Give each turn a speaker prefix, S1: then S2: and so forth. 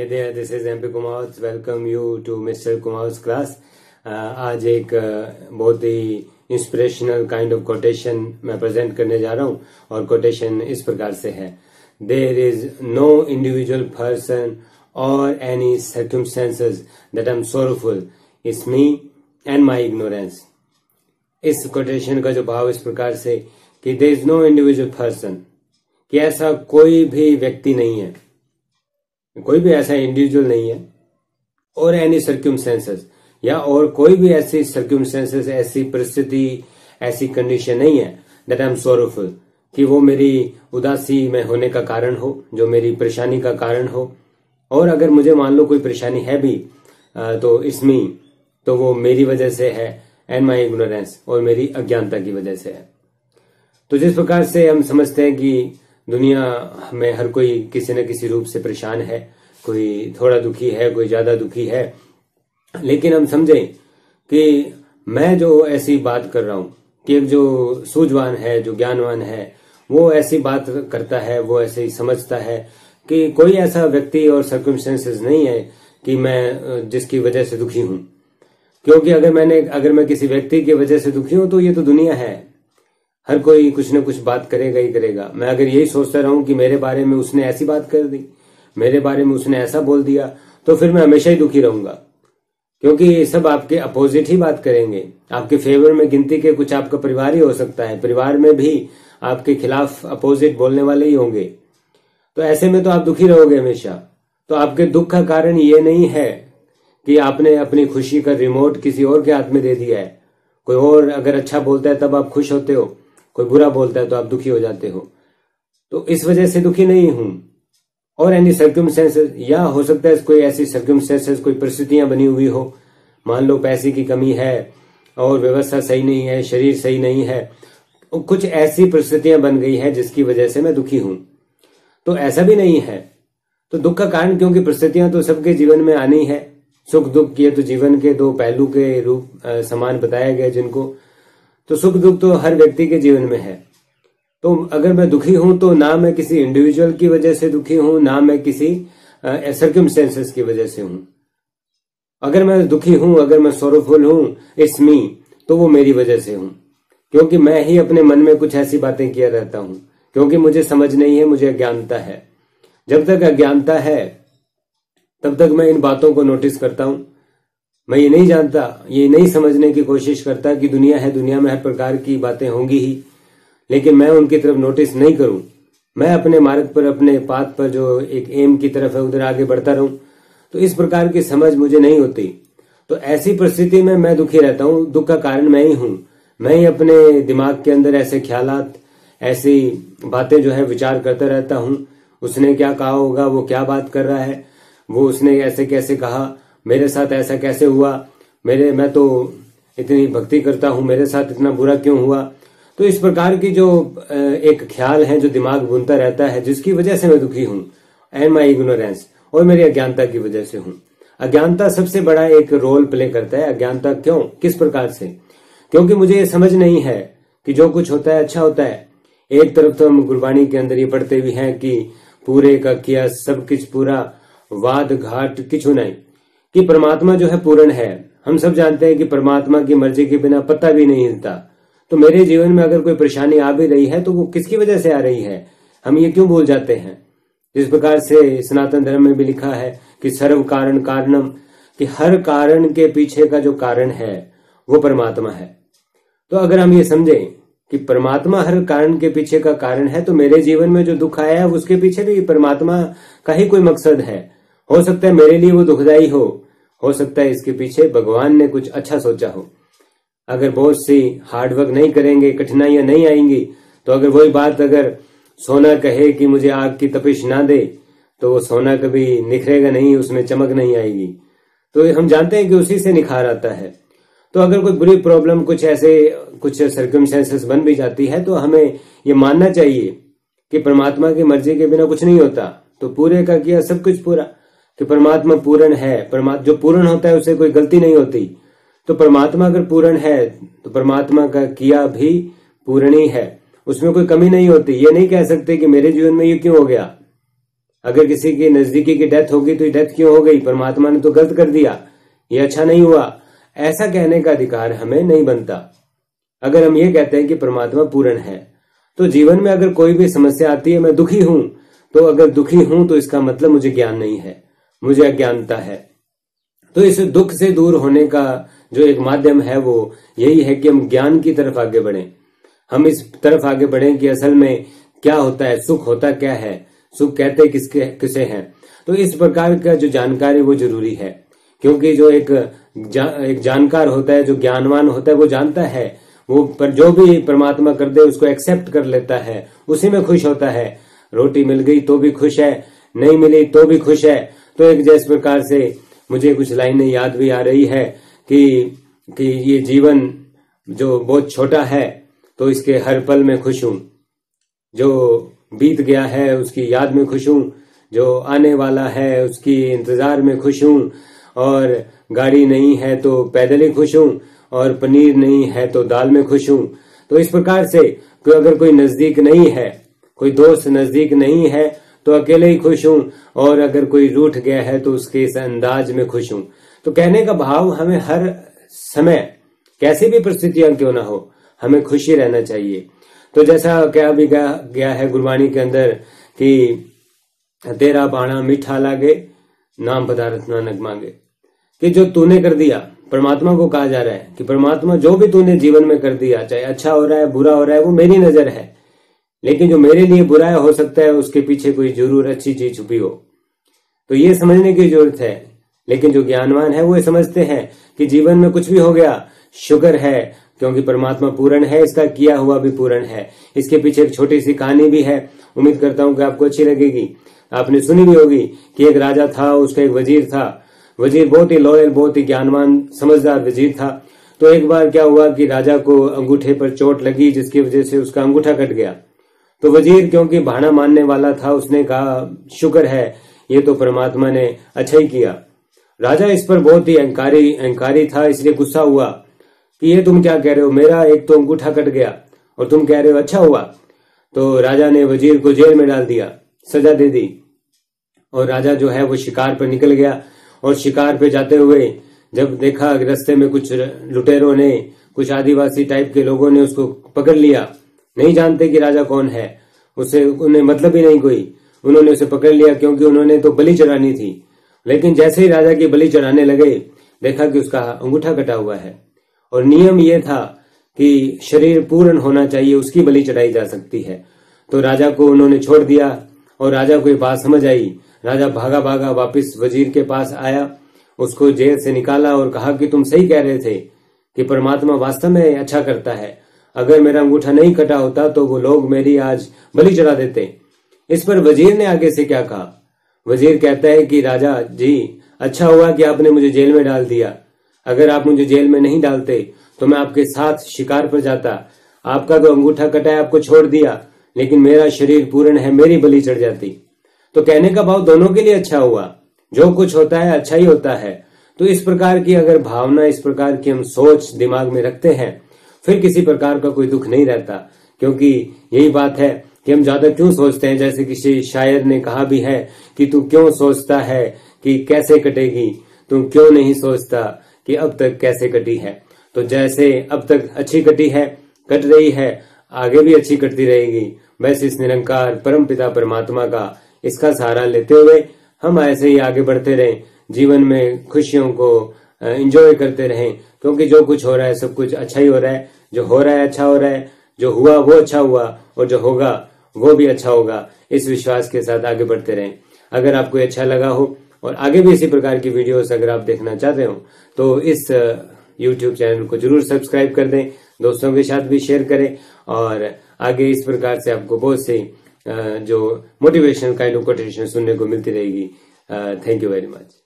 S1: Hey there, this is MP Kumar. Welcome you to Mr. Kumar's class. Uh, आज एक uh, बहुत ही inspirational kind of quotation मैं present करने जा रहा हूँ और कोटेशन इस प्रकार से है there is no individual person or any circumstances that I am sorrowful it's me and my ignorance इस कोटेशन का जो भाव इस प्रकार से कि there is no individual person कि ऐसा कोई भी व्यक्ति नहीं है कोई भी ऐसा इंडिविजुअल नहीं है और एनी सर्क्यूमस्टेंसेस या और कोई भी ऐसी सर्क्यूमस्टेंसेस ऐसी परिस्थिति, ऐसी कंडीशन नहीं है दैट आई एम सोरफुल कि वो मेरी उदासी में होने का कारण हो, जो मेरी परेशानी का कारण हो। और अगर मुझे मान लो कोई परेशानी है भी तो इसमें तो वो मेरी वजह से है एंड माई इग्नोरेंस और मेरी अज्ञानता की वजह से है। तो जिस प्रकार से हम समझते हैं कि दुनिया में हर कोई किसी न किसी रूप से परेशान है, कोई थोड़ा दुखी है, कोई ज़्यादा दुखी है। लेकिन हम समझें कि मैं जो ऐसी बात कर रहा हूँ कि एक जो सूझवान है, जो ज्ञानवान है, वो ऐसी बात करता है, वो ऐसे ही समझता है कि कोई ऐसा व्यक्ति और सर्कमस्टेंसेस नहीं है कि मैं, जिसकी वजह से दुखी हूँ। क्योंकि अगर मैंने, अगर मैं किसी व्यक्ति की वजह से दुखी हूँ तो ये तो दुनिया है। हर कोई कुछ न कुछ बात करेगा ही करेगा। मैं अगर यही सोचता रहूँ कि मेरे बारे में उसने ऐसी बात कर दी, मेरे बारे में उसने ऐसा बोल दिया तो फिर मैं हमेशा ही दुखी रहूँगा। क्योंकि ये सब आपके अपोजिट ही बात करेंगे। आपके फेवर में गिनती के कुछ आपका परिवार ही हो सकता है। परिवार में भी आपके खिलाफ अपोजिट बोलने वाले ही होंगे। तो ऐसे में तो आप दुखी रहोगे हमेशा। तो आपके दुख का कारण ये नहीं है कि आपने अपनी खुशी का रिमोट किसी और के हाथ में दे दिया है। कोई और अगर अच्छा बोलता है तब आप खुश होते हो। कोई बुरा बोलता है तो आप दुखी हो जाते हो। तो इस वजह से दुखी नहीं हूँ। और एनी सर्क्यूमस्टेंसेस या हो सकता है कोई ऐसी सर्क्यूमस्टेंसेस कोई परिस्थितियाँ बनी हुई हो। मान लो पैसे की कमी है, और व्यवस्था सही नहीं है, शरीर सही नहीं है, कुछ ऐसी परिस्थितियाँ बन गई है जिसकी वजह से मैं दुखी हूँ। तो ऐसा भी नहीं है। तो दुख का कारण क्योंकि परिस्थितियाँ तो सबके जीवन में आनी है। सुख दुख किए तो जीवन के दो पहलू के रूप समान बताया गया जिनको। तो सुख दुख तो हर व्यक्ति के जीवन में है। तो अगर मैं दुखी हूँ तो ना मैं किसी इंडिविजुअल की वजह से दुखी हूँ, ना मैं किसी सर्क्यूमस्टेंसेस की वजह से हूँ। अगर मैं दुखी हूँ, अगर मैं सोरोफुल हूँ इट्स मी तो वो मेरी वजह से हूँ। क्योंकि मैं ही अपने मन में कुछ ऐसी बातें किया रहता हूँ, क्योंकि मुझे समझ नहीं है, मुझे अज्ञानता है। जब तक अज्ञानता है, तब तक मैं इन बातों को नोटिस करता हूँ। मैं ये नहीं जानता, ये नहीं समझने की कोशिश करता कि दुनिया है, दुनिया में हर प्रकार की बातें होंगी ही, लेकिन मैं उनकी तरफ़ नोटिस नहीं करूँ। मैं अपने मार्ग पर, अपने पाथ पर जो एक एम की तरफ़ है, उधर आगे बढ़ता रहूँ। तो इस प्रकार की समझ मुझे नहीं होती। तो ऐसी परिस्थिति में मैं दुखी रहता हूँ, दुख का कारण मैं ही हूँ। मैं ही अपने दिमाग के अंदर ऐसे ख्याल ऐसी बातें जो है, विचार करता रहता हूँ। उसने क्या कहा होगा, वो क्या बात कर रहा है, वो उसने ऐसे कैसे कहा मेरे साथ ऐसा कैसे हुआ? मेरे, मैं तो इतनी भक्ति करता हूँ, मेरे साथ इतना बुरा क्यों हुआ? तो इस प्रकार की जो एक ख्याल है, जो दिमाग बुनता रहता है, जिसकी वजह से मैं दुखी हूँ। एंड माई इग्नोरेंस और मेरी अज्ञानता की वजह से हूँ। अज्ञानता सबसे बड़ा एक रोल प्ले करता है। अज्ञानता क्यों? किस प्रकार से? क्योंकि मुझे ये समझ नहीं है कि जो कुछ होता है अच्छा होता है। एक तरफ़ तो हम गुरबाणी के अंदर ये पढ़ते भी हैं कि पूरे का किया सब कुछ पूरा, वाद घाट किचु नहीं। कि परमात्मा जो है पूर्ण है। हम सब जानते हैं कि परमात्मा की मर्ज़ी के बिना पता भी नहीं हिलता। तो मेरे जीवन में अगर कोई परेशानी आ भी रही है तो वो किसकी वजह से आ रही है? हम ये क्यों भूल जाते हैं? जिस प्रकार से सनातन धर्म में भी लिखा है कि सर्व कारण कारणम, कि हर कारण के पीछे का जो कारण है, वो परमात्मा है। तो अगर हम ये समझें कि परमात्मा हर कारण के पीछे का कारण है तो मेरे जीवन में जो दुख आया है, उसके पीछे भी परमात्मा का ही कोई मकसद है। हो सकता है मेरे लिए वो दुखदाई हो हो सकता है इसके पीछे भगवान ने कुछ अच्छा सोचा हो। अगर बहुत सी हार्डवर्क नहीं करेंगे, कठिनाइयाँ नहीं आएँगी तो अगर वही बात अगर सोना कहे कि मुझे आग की तपिश ना दे तो वो सोना कभी निखरेगा नहीं, उसमें चमक नहीं आएगी। तो हम जानते हैं कि उसी से निखार आता है। तो अगर कोई बुरी प्रॉब्लम कुछ ऐसे, कुछ सर्कमस्टेंसेस बन भी जाती है तो हमें ये मानना चाहिए कि परमात्मा की मर्ज़ी के बिना कुछ नहीं होता। तो पूरे का किया सब कुछ पूरा। कि परमात्मा पूर्ण है परमात्मा जो पूर्ण होता है उसे कोई गलती नहीं होती। तो परमात्मा अगर पूर्ण है तो परमात्मा का किया भी पूर्ण ही। है उसमें कोई कमी नहीं होती। ये नहीं कह सकते कि मेरे जीवन में ये क्यों हो गया। अगर किसी की नजदीकी की डेथ होगी तो डेथ क्यों हो गई? परमात्मा ने तो गलत कर दिया। ये अच्छा नहीं हुआ। ऐसा कहने का अधिकार हमें नहीं बनता। अगर हम ये कहते हैं कि परमात्मा पूर्ण है तो जीवन में अगर कोई भी समस्या आती है, मैं दुखी हूँ तो अगर दुखी हूँ तो इसका मतलब मुझे ज्ञान नहीं है। मुझे अज्ञानता है। तो इस दुख से दूर होने का जो एक माध्यम है वो यही है कि हम ज्ञान की तरफ़ आगे बढ़े। हम इस तरफ़ आगे बढ़े कि असल में क्या होता है सुख होता क्या है सुख कहते किसके किसे हैं। तो इस प्रकार का जो जानकारी वो ज़रूरी है क्योंकि जो एक जा, एक जानकार होता है जो ज्ञानवान होता है वो जानता है। वो पर जो भी परमात्मा कर दे उसको एक्सेप्ट कर लेता है उसी में खुश होता है। रोटी मिल गई तो भी खुश है नहीं मिली तो भी खुश है। तो एक जैस प्रकार से मुझे कुछ लाइनें याद भी आ रही है कि कि ये जीवन जो बहुत छोटा है तो इसके हर पल में खुश हूँ। जो बीत गया है, उसकी याद में खुश हूँ। जो आने वाला है, उसकी इंतज़ार में खुश हूँ। और गाड़ी नहीं है तो पैदल ही खुश हूँ। और पनीर नहीं है तो दाल में खुश हूँ। तो इस प्रकार से कोई अगर कोई नज़दीक नहीं है, कोई दोस्त नज़दीक नहीं है तो अकेले ही खुश हूँ, और अगर कोई रूठ गया है तो उसके इस अंदाज में खुश हूँ। तो कहने का भाव हमें हर समय, कैसी भी परिस्थितियाँ क्यों ना हो, हमें खुशी रहना चाहिए। तो जैसा क्या भी गया है गुरबाणी के अंदर कि तेरा बाणा मीठा लागे, नाम पदार्थ ना नग मांगे। कि जो तूने कर दिया, परमात्मा को कहा जा रहा है कि परमात्मा जो भी तूने जीवन में कर दिया, चाहे अच्छा हो रहा है, बुरा हो रहा है, वो मेरी नज़र है। लेकिन जो मेरे लिए बुरा हो सकता है, उसके पीछे कोई ज़रूर अच्छी चीज़ छुपी हो। तो ये समझने की ज़रूरत है। लेकिन जो ज्ञानवान है, वो ये समझते हैं कि जीवन में कुछ भी हो गया, शुगर है, क्योंकि परमात्मा पूर्ण है, इसका किया हुआ भी पूर्ण है। इसके पीछे एक छोटी सी कहानी भी है। उम्मीद करता हूँ कि आपको अच्छी लगेगी। आपने सुनी भी होगी कि एक राजा था, उसका एक वज़ीर था। वज़ीर बहुत ही लॉयल बहुत ही ज्ञानवान, समझदार वज़ीर था। तो एक बार क्या हुआ कि राजा को अंगूठे पर चोट लगी, जिसकी वजह से उसका अंगूठा कट गया। तो वज़ीर, क्योंकि भाना मानने वाला था, उसने कहा, शुक्र है, ये तो परमात्मा ने अच्छा ही किया। राजा इस पर बहुत ही अहंकारी अहंकारी था, इसलिए गुस्सा हुआ कि ये तुम क्या कह रहे हो? मेरा एक तो अंगूठा कट गया और तुम कह रहे हो अच्छा हुआ। तो राजा ने वज़ीर को जेल में डाल दिया, सजा दे दी। और राजा जो है, वो शिकार पर निकल गया और शिकार पे जाते हुए जब देखा रास्ते में कुछ लुटेरों ने, कुछ आदिवासी टाइप के लोगों ने उसको पकड़ लिया नहीं जानते कि राजा कौन है। उसे, उन्हें मतलब ही नहीं कोई। उन्होंने उसे पकड़ लिया क्योंकि उन्होंने तो बलि चढ़ानी थी। लेकिन जैसे ही राजा की बलि चढ़ाने लगे, देखा कि उसका अंगूठा कटा हुआ है। और नियम यह था कि शरीर पूर्ण होना चाहिए, उसकी बलि चढ़ाई जा सकती है। तो राजा को उन्होंने छोड़ दिया और राजा को ये बात समझ आई। राजा भागा भागा वापस वज़ीर के पास आया, उसको जेल से निकाला और कहा कि तुम सही कह रहे थे कि परमात्मा वास्तव में अच्छा करता है। अगर मेरा अंगूठा नहीं कटा होता तो वो लोग मेरी आज बलि चढ़ा देते। इस पर वज़ीर ने आगे से क्या कहा? वज़ीर कहता है कि, राजा, जी अच्छा हुआ कि आपने मुझे जेल में डाल दिया। अगर आप मुझे जेल में नहीं डालते तो मैं आपके साथ शिकार पर जाता। आपका तो अंगूठा कटा है आपको छोड़ दिया, लेकिन मेरा शरीर पूर्ण है, मेरी बलि चढ़ जाती। तो कहने का भाव दोनों के लिए अच्छा हुआ। जो कुछ होता है अच्छा ही होता है। तो इस प्रकार की अगर भावना, इस प्रकार की हम सोच दिमाग में रखते हैं फिर किसी प्रकार का कोई दुख नहीं रहता। क्योंकि यही बात है कि हम ज़्यादा क्यों सोचते हैं? जैसे किसी शायर ने कहा भी है कि तू क्यों सोचता है कि कैसे कटेगी? तुम क्यों नहीं सोचता कि अब तक कैसे कटी है? तो जैसे अब तक अच्छी कटी है, कट रही है, आगे भी अच्छी कटती रहेगी। वैसे इस निरंकार परम पिता परमात्मा का इसका सहारा लेते हुए हम ऐसे ही आगे बढ़ते रहें। जीवन में खुशियों को एंजॉय करते रहें। क्योंकि जो कुछ हो रहा है, सब कुछ अच्छा ही हो रहा है। जो हो रहा है अच्छा हो रहा है। जो हुआ, वो अच्छा हुआ। और जो होगा, वो भी अच्छा होगा। इस विश्वास के साथ आगे बढ़ते रहें। अगर आपको अच्छा लगा हो, और आगे भी इसी प्रकार की वीडियोस अगर आप देखना चाहते हो तो इस यूट्यूब चैनल को ज़रूर सब्सक्राइब कर दें। दोस्तों के साथ भी शेयर करें। और आगे इस प्रकार से आपको बहुत से जो मोटिवेशनल काइंड ऑफ़ कोटेशन सुनने को मिलती रहेगी। Thank you very much